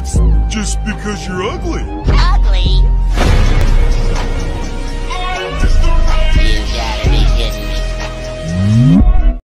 it's just because you're ugly.